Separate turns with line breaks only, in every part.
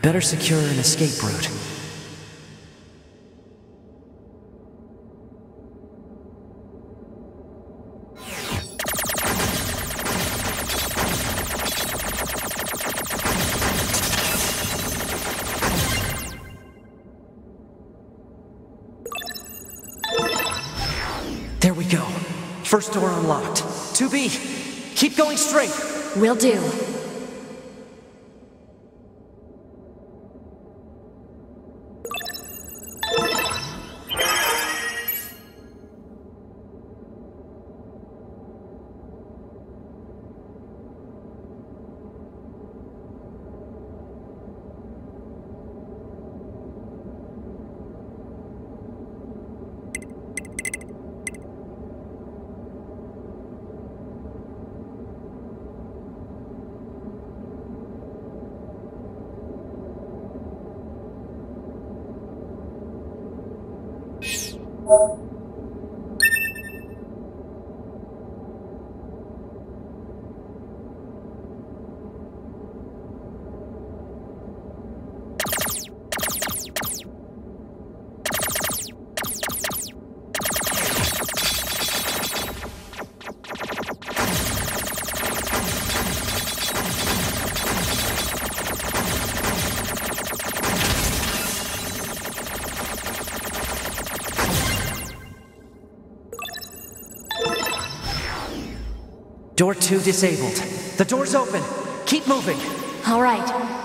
I'd better secure an escape route. There we go. First door unlocked. 2B, keep going straight.
Will do.
Door 2 disabled. The door's open. Keep moving.
All right.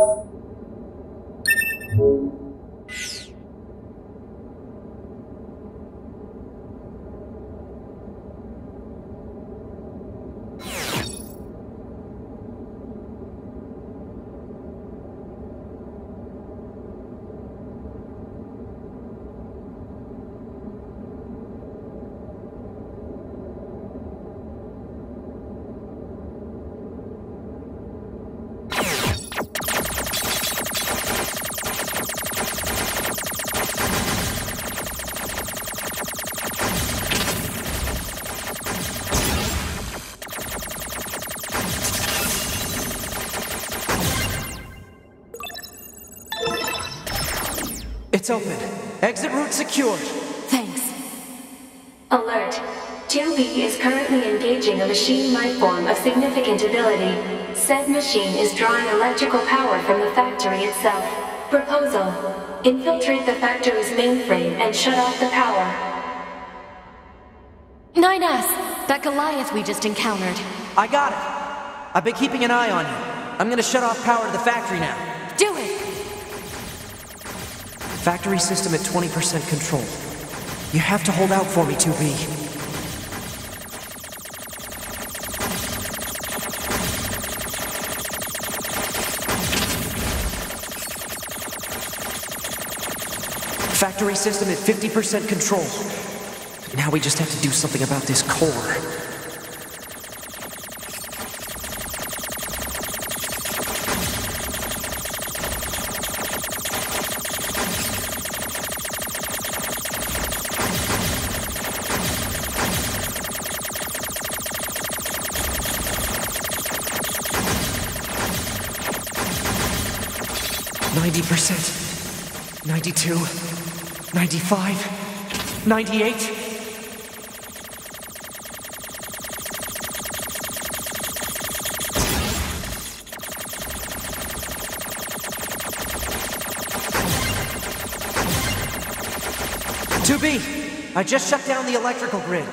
Thank you.
It's open. Exit route secured.
Thanks. Alert.
2B is currently engaging a machine lifeform of significant ability. Said machine is drawing electrical power from the factory itself. Proposal. Infiltrate the factory's mainframe and shut off the power.
9S! That Goliath we just encountered.
I got it. I've been keeping an eye on you. I'm gonna shut off power to the factory now. Factory system at 20% control. You have to hold out for me, 2B. Factory system at 50% control. Now we just have to do something about this core. Ninety percent, ninety-two, ninety-five, ninety-eight. Two B, I just shut down the electrical grid.